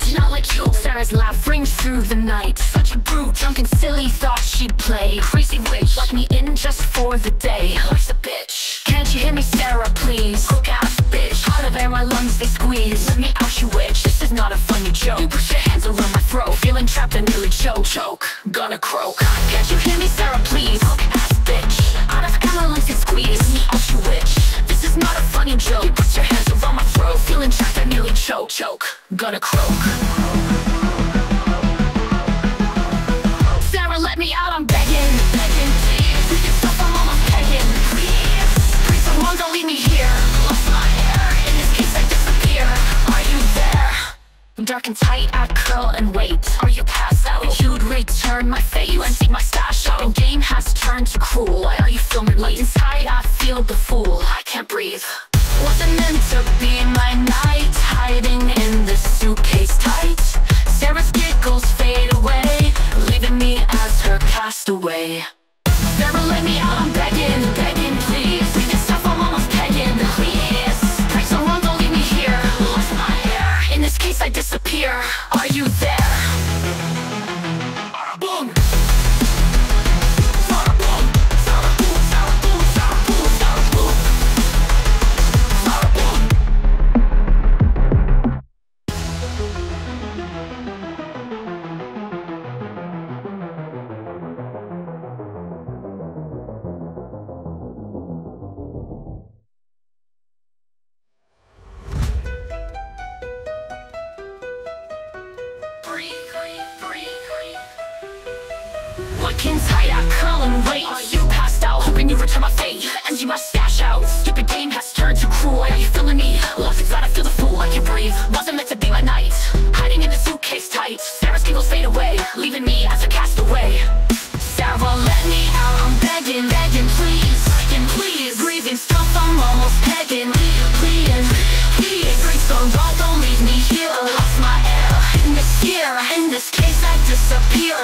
Did not like you Sarah's laugh rings through the night. Such a brute, drunk and silly Thought she'd play. Crazy witch, locked me in just for the day. Life's a bitch. Can't you hear me Sarah please? Hook ass bitch. Out of air my lungs they squeeze. Let me out you witch. This is not a funny joke. You put your hands around my throat Feeling trapped and nearly choke Choke, gonna croak. Can't you hear me Sarah please? Hook ass gonna croak Sarah, let me out, I'm begging, begging, please. With your stuff, I'm almost pegging, please. Please, someone don't leave me here. Lost my hair, in this case I disappear. Are you there? I'm dark and tight, I curl and wait. Are you passed out? You'd return my fate. You emptied my stash out. The game has turned to cruel. Why are you filming late? Inside, I feel the fool. I can't breathe. Wasn't meant to be my night. Her castaway. Sarah, let me out, I'm begging, begging, please. Leave this stuff, I'm almost pegging, please. Pray someone don't leave me here. Lost my hair. In this case, I disappear. Are you Looking tight, I curl and wait. You passed out, hoping you return my fate. And you must stash out. Stupid game has turned too cruel. Are you feeling me? Lost inside, I feel the fool. I can breathe. Wasn't meant to be my night. Hiding in the suitcase tight. Sarah's giggles fade away, leaving me as a castaway. Sarah, let me out. I'm begging, begging, please, begging, please. Breathing stuff, I'm almost pegging. Please, please, please, so don't, don't leave me here. Lost my air in this year. In this case, I disappear.